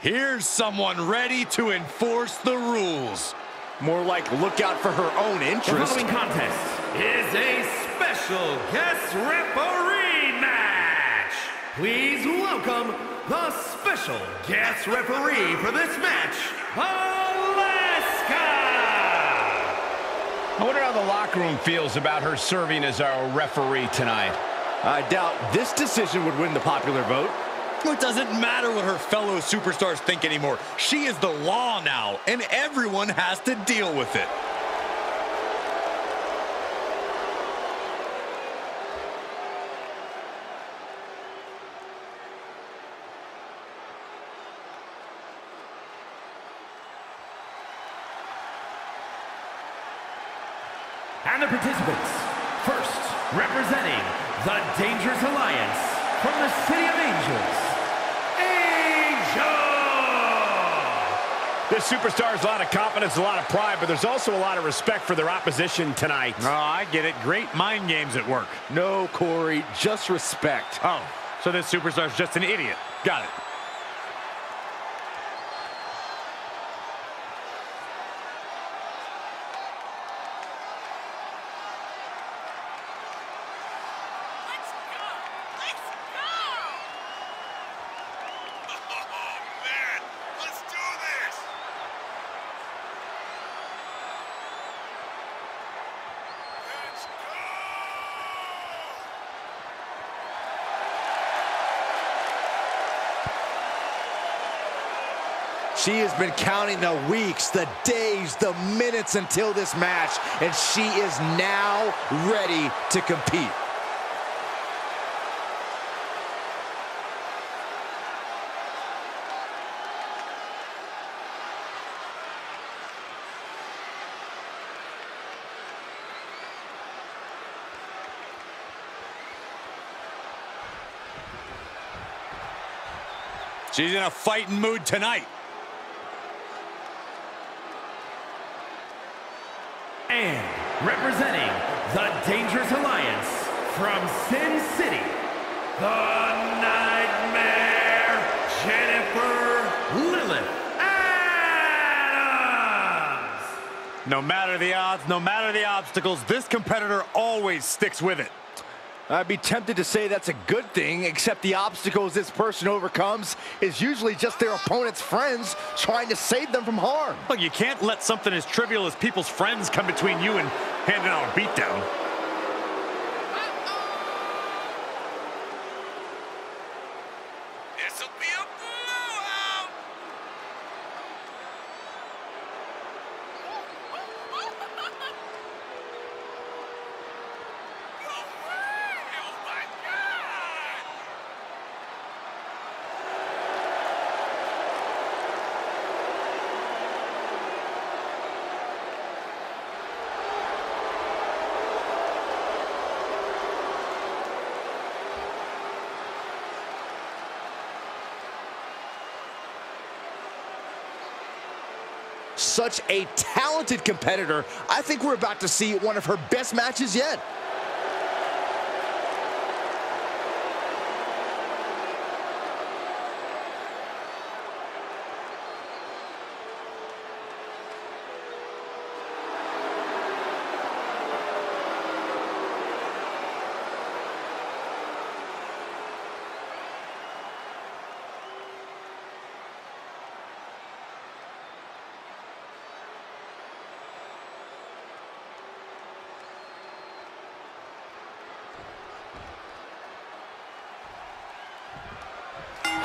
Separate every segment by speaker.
Speaker 1: Here's someone ready to enforce the rules.
Speaker 2: More like look out for her own interest.
Speaker 3: The
Speaker 2: interest.
Speaker 3: following contest is a special guest referee match. Please welcome the special guest referee for this match, Alaska.
Speaker 4: I wonder how the locker room feels about her serving as our referee tonight.
Speaker 2: I doubt this decision would win the popular vote.
Speaker 1: It doesn't matter what her fellow superstars think anymore. She is the law now, and everyone has to deal with it.
Speaker 4: This superstar has a lot of confidence, a lot of pride, but there's also a lot of respect for their opposition tonight.
Speaker 1: Oh, I get it. Great mind games at work.
Speaker 2: No, Corey, just respect.
Speaker 1: Oh, so this superstar's just an idiot. Got it.
Speaker 2: She has been counting the weeks, the days, the minutes until this match, and she is now ready to compete.
Speaker 1: She's in a fighting mood tonight.
Speaker 3: And representing the Dangerous Alliance from Sin City, the Nightmare, Jennifer Lilith Adams!
Speaker 1: No matter the odds, no matter the obstacles, this competitor always sticks with it.
Speaker 2: I'd be tempted to say that's a good thing, except the obstacles this person overcomes is usually just their opponent's friends trying to save them from harm.
Speaker 1: Look, you can't let something as trivial as people's friends come between you and handing out a beatdown.
Speaker 5: This'll be a blowout! No way! Oh my god!
Speaker 2: Such a talented competitor. I think we're about to see one of her best matches yet.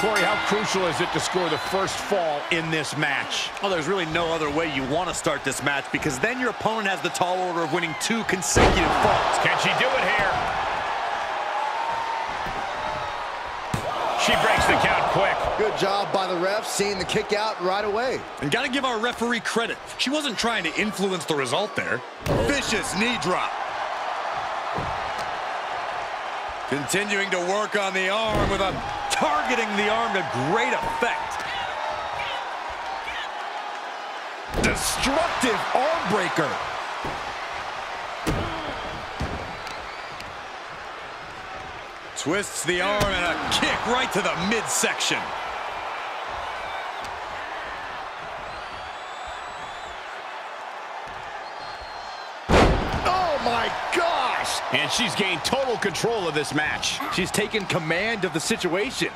Speaker 4: Corey, how crucial is it to score the first fall in this match?
Speaker 1: Well, there's really no other way you want to start this match because then your opponent has the tall order of winning two consecutive falls.
Speaker 4: Can she do it here? She breaks the count quick.
Speaker 2: Good job by the ref seeing the kick out right away.
Speaker 1: And gotta give our referee credit. She wasn't trying to influence the result there. Vicious knee drop. Continuing to work on the arm with a targeting the arm to great effect.
Speaker 2: Destructive arm breaker.
Speaker 1: Twists the arm and a kick right to the midsection.
Speaker 4: And she's gained total control of this match.
Speaker 2: She's taken command of the situation.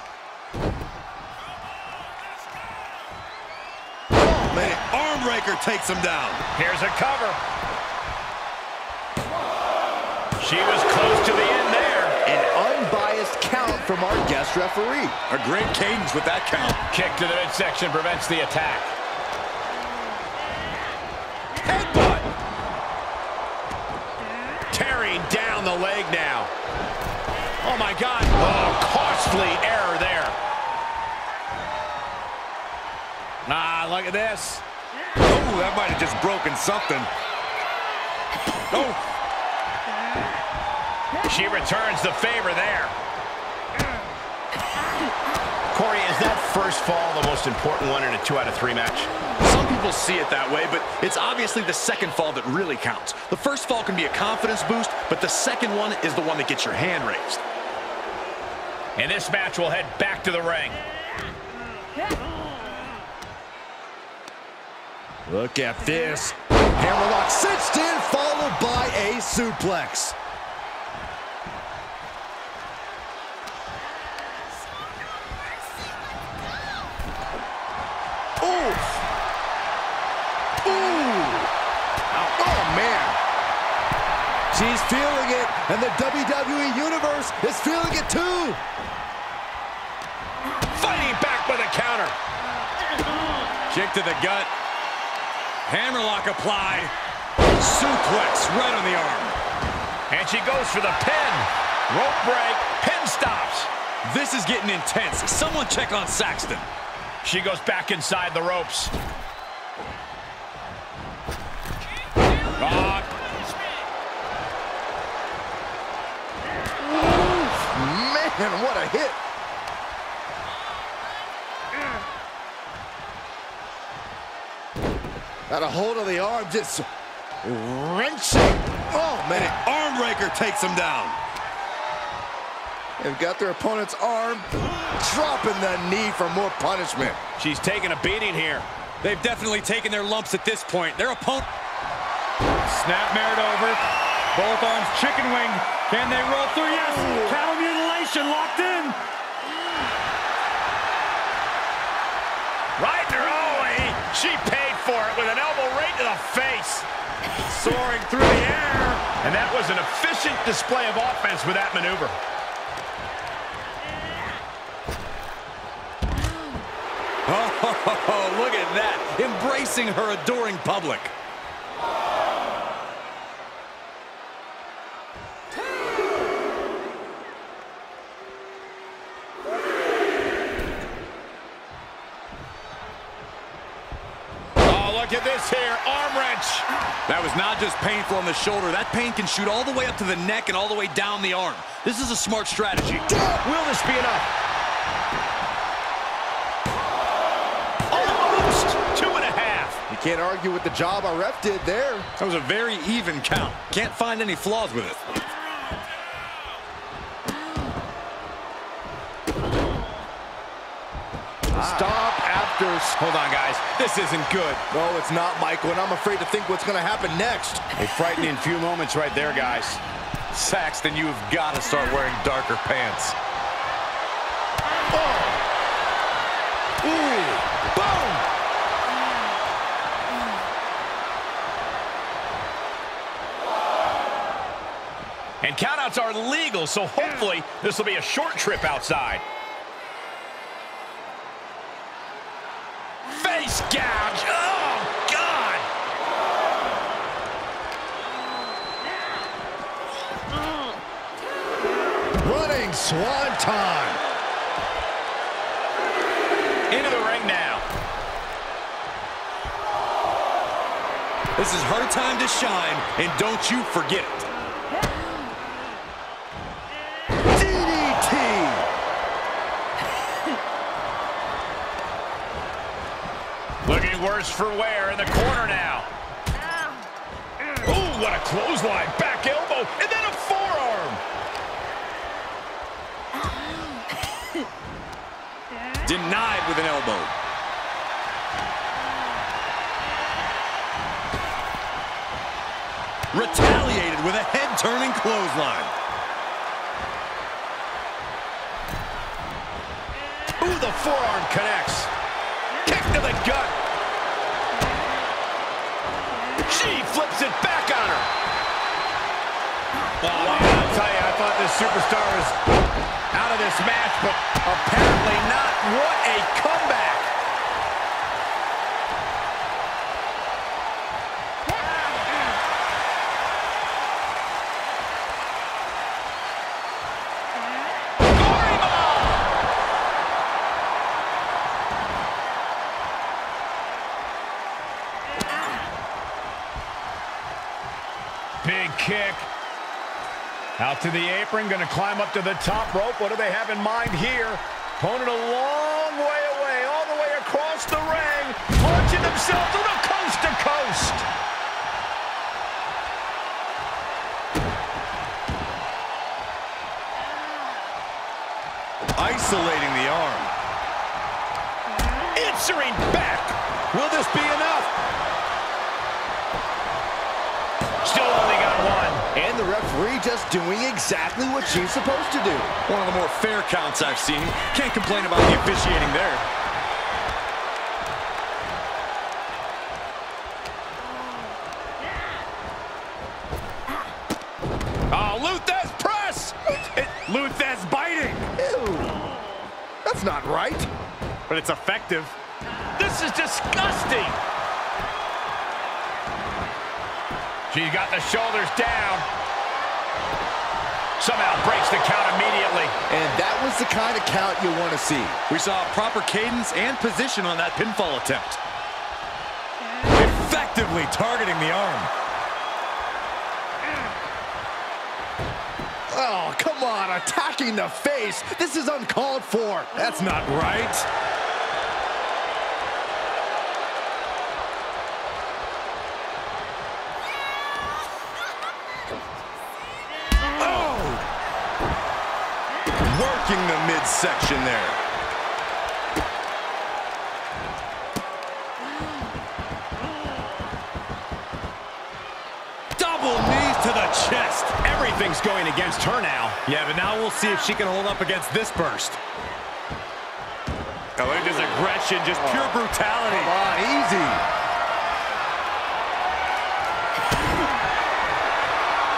Speaker 1: Oh, man. Arm breaker takes him down.
Speaker 4: Here's a cover. She was close to the end there.
Speaker 2: An unbiased count from our guest referee.
Speaker 1: A great cadence with that count.
Speaker 4: Kick to the midsection prevents the attack.
Speaker 1: Headbutt.
Speaker 4: Leg now. Oh, my God. Oh, costly error there. Ah, look at this.
Speaker 1: Oh, that might have just broken something. Oh,
Speaker 4: She returns the favor there. Corey, is that first fall the most important one in a two out of three match?
Speaker 6: Some people see it that way, but it's obviously the second fall that really counts. The first fall can be a confidence boost, but the second one is the one that gets your hand raised.
Speaker 4: And this match will head back to the ring.
Speaker 2: Look at this. Hammerlock cinched in, followed by a suplex. And the WWE Universe is feeling it too.
Speaker 4: Fighting back with a counter.
Speaker 1: kick to the gut. Hammerlock applied. Suplex right on the arm.
Speaker 4: And she goes for the pin. Rope break. Pin stops.
Speaker 1: This is getting intense. Someone check on Saxton.
Speaker 4: She goes back inside the ropes.
Speaker 2: Man, what a hit. Got a hold of the arm, just wrenching. Oh, man.
Speaker 1: an Arm breaker takes him down.
Speaker 2: They've got their opponent's arm, dropping the knee for more punishment.
Speaker 4: she's taking a beating here.
Speaker 1: They've definitely taken their lumps at this point. Their opponent... Snap merit over. Both arms chicken wing. Can they roll through? Yes. Cattle mutilation locked in.
Speaker 4: Riding her all the. She paid for it with an elbow right to the face.
Speaker 1: Soaring through the air.
Speaker 4: And that was an efficient display of offense with that maneuver.
Speaker 1: Oh, look at that. Embracing her adoring public. Not just painful on the shoulder. That pain can shoot all the way up to the neck and all the way down the arm. This is a smart strategy.
Speaker 4: Will this be enough? Almost two and a half.
Speaker 2: You can't argue with the job our ref did there.
Speaker 1: That was a very even count. Can't find any flaws with it.
Speaker 2: Stop
Speaker 4: Hold on, guys. This isn't good.
Speaker 2: No, it's not, Michael, and I'm afraid to think what's going to happen next.
Speaker 4: A frightening few moments right there, guys.
Speaker 1: Saxton, you have got to start wearing darker pants. Oh.
Speaker 2: Ooh, boom!
Speaker 4: And countouts are legal, so hopefully this will be a short trip outside. Face gouge. Oh, God.
Speaker 2: Running swanton.
Speaker 4: Into the ring now.
Speaker 1: This is her time to shine, and don't you forget it.
Speaker 4: Worse for wear in the corner now. Ooh, what a clothesline. Back elbow, and then a forearm.
Speaker 1: Denied with an elbow. Retaliated with a head-turning clothesline.
Speaker 4: Ooh, the forearm connects. Kick to the gut. She flips it back on her.
Speaker 3: Oh, man, I'll tell you, I thought this superstar was out of this match, but apparently not. What a
Speaker 4: Out to the apron, going to climb up to the top rope. What do they have in mind here? Opponent a long way away, all the way across the ring. Launching themselves to the coast to coast.
Speaker 1: Isolating the arm.
Speaker 4: Answering back.
Speaker 2: Just doing exactly what she's supposed to do.
Speaker 6: One of the more fair counts I've seen. Can't complain about the officiating there.
Speaker 4: Oh, press.
Speaker 1: It, biting,
Speaker 2: Ew. That's not right.
Speaker 1: but it's effective.
Speaker 4: This is disgusting. She's got the shoulders down. Somehow breaks the count immediately.
Speaker 2: And that was the kind of count you want to see.
Speaker 6: We saw proper cadence and position on that pinfall attempt.
Speaker 1: Effectively targeting the arm.
Speaker 2: Oh, come on, attacking the face. This is uncalled for.
Speaker 1: That's not right. Midsection there. Double knees to the chest.
Speaker 4: Everything's going against her now.
Speaker 1: Yeah, but now we'll see if she can hold up against this burst. Oh, look at this aggression, just pure brutality.
Speaker 2: Come on, easy.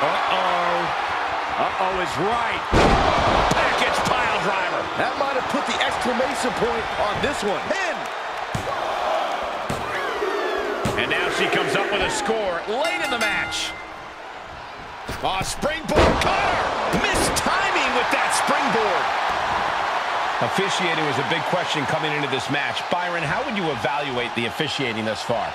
Speaker 1: Uh-oh. Uh-oh is right.
Speaker 4: Package pile driver.
Speaker 2: That might have put the exclamation point on this one. Pin.
Speaker 4: And now she comes up with a score late in the match. Oh, springboard cutter. Missed timing with that springboard.
Speaker 7: Officiating was a big question coming into this match. Byron, how would you evaluate the officiating thus far?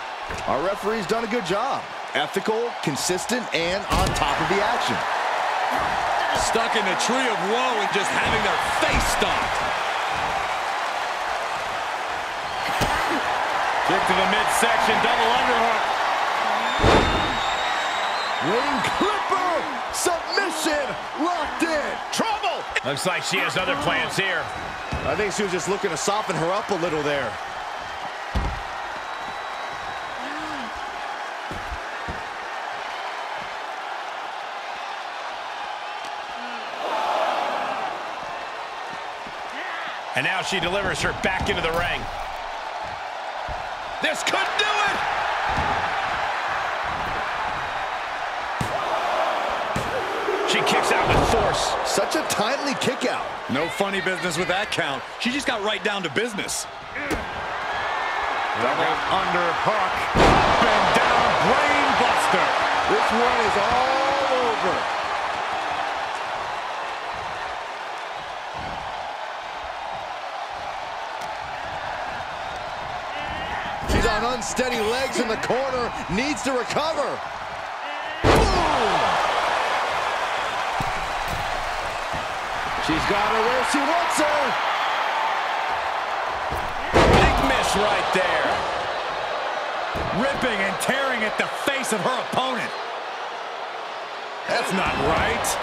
Speaker 2: Our referee's done a good job. Ethical, consistent, and on top of the action.
Speaker 6: Stuck in the tree of woe and just having their face stomped.
Speaker 1: Kick to the midsection, double underhook.
Speaker 2: Wing Clipper! Submission! Locked in!
Speaker 4: Trouble. Looks like she has other plans here.
Speaker 2: I think she was just looking to soften her up a little there.
Speaker 4: And now she delivers her back into the ring. This could do it! She kicks out with force.
Speaker 2: Such a timely kick out.
Speaker 6: No funny business with that count. She just got right down to business.
Speaker 1: Double underhook. Up and down, brain buster.
Speaker 2: This one is all over. Unsteady legs in the corner, needs to recover. Boom! She's got her where she wants her.
Speaker 4: Big miss right there.
Speaker 1: Ripping and tearing at the face of her opponent. That's not right.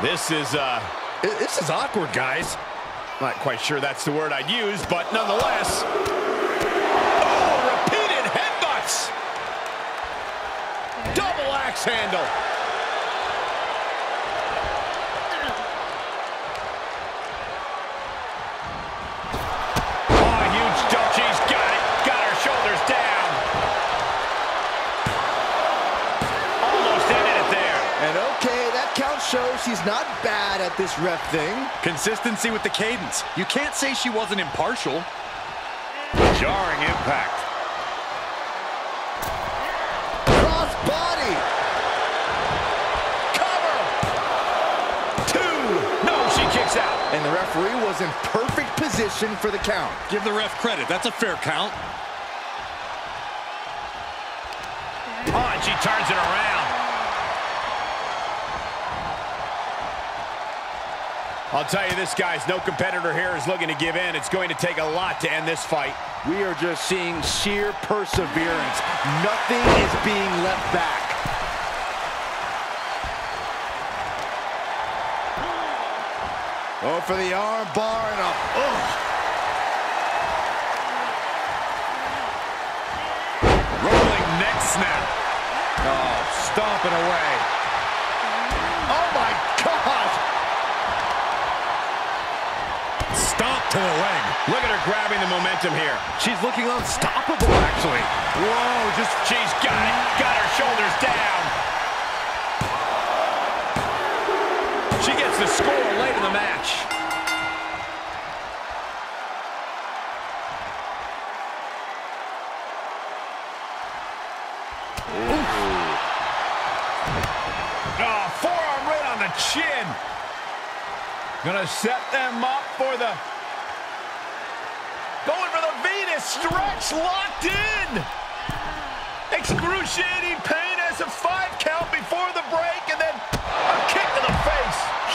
Speaker 4: This is, uh,
Speaker 2: This is awkward, guys.
Speaker 4: not quite sure that's the word I'd use, but nonetheless. Oh,
Speaker 2: that count shows she's not bad at this ref thing.
Speaker 6: Consistency with the cadence. You can't say she wasn't impartial.
Speaker 4: Jarring impact.
Speaker 2: Cross body. Cover. Two.
Speaker 4: No, she kicks out.
Speaker 2: And the referee was in perfect position for the count.
Speaker 6: Give the ref credit. That's a fair count.
Speaker 4: Oh, and she turns it around. I'll tell you this, guys, no competitor here is looking to give in. It's going to take a lot to end this fight.
Speaker 2: We are just seeing sheer perseverance. Nothing is being left back. Oh, for the arm bar and a... Oh.
Speaker 4: Rolling neck snap. Oh, stomping away.
Speaker 2: Oh, my gosh!
Speaker 4: Stomp to the leg. Look at her grabbing the momentum here.
Speaker 2: She's looking unstoppable, actually.
Speaker 4: Whoa, just, she's got it. Got her shoulders down. She gets the score late in the match. Oh, forearm right on the chin. Gonna set them up for the... Going for the Venus stretch, locked in! Excruciating pain as a 5K.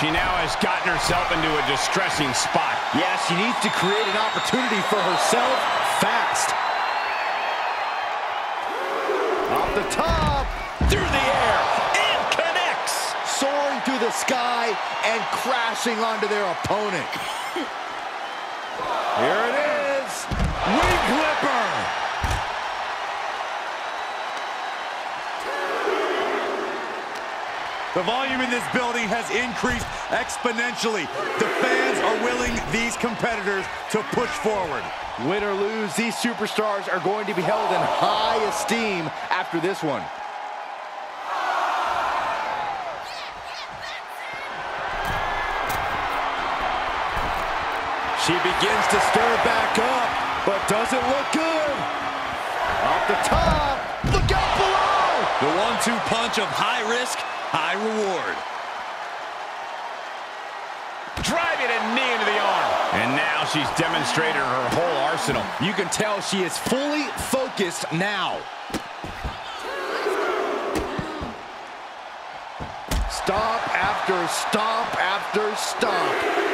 Speaker 4: She now has gotten herself into a distressing spot.
Speaker 2: Yeah, she needs to create an opportunity for herself fast. Off the top.
Speaker 4: Through the air, and connects.
Speaker 2: soaring through the sky and crashing onto their opponent. Here it is. Wing Clipper.
Speaker 1: The volume in this building has increased exponentially. The fans are willing these competitors to push forward.
Speaker 2: Win or lose, these superstars are going to be held in high esteem after this one. She begins to stir back up, but doesn't look good. Off the top. Look out below.
Speaker 6: The one-two punch of high risk, high reward.
Speaker 4: Driving a knee into the arm. And now she's demonstrated her whole arsenal.
Speaker 2: You can tell she is fully focused now. Stomp after stomp after stomp.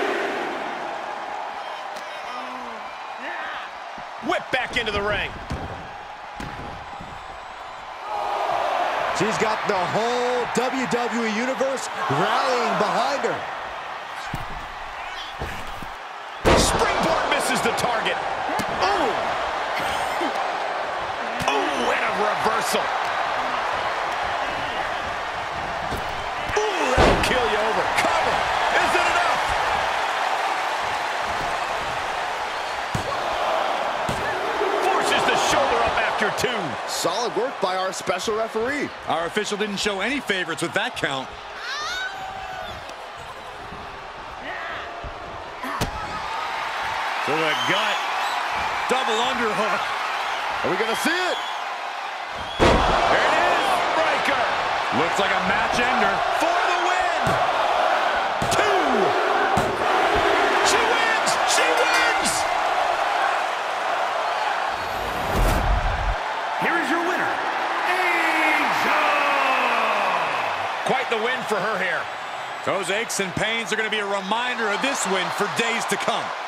Speaker 4: Whip back into the ring.
Speaker 2: She's got the whole WWE Universe rallying behind her.
Speaker 4: Springboard misses the target. Oh! Oh, and a reversal. Ooh, that'll kill you over. Cover. Is it enough? Forces the shoulder up after two.
Speaker 2: Solid work by our special referee.
Speaker 6: Our official didn't show any favorites with that count.
Speaker 1: To the gut. Double underhook.
Speaker 2: Are we gonna see it?
Speaker 4: There it is. Breaker.
Speaker 1: Looks like a match ender.
Speaker 4: For her here.
Speaker 1: Those aches and pains are going to be a reminder of this win for days to come.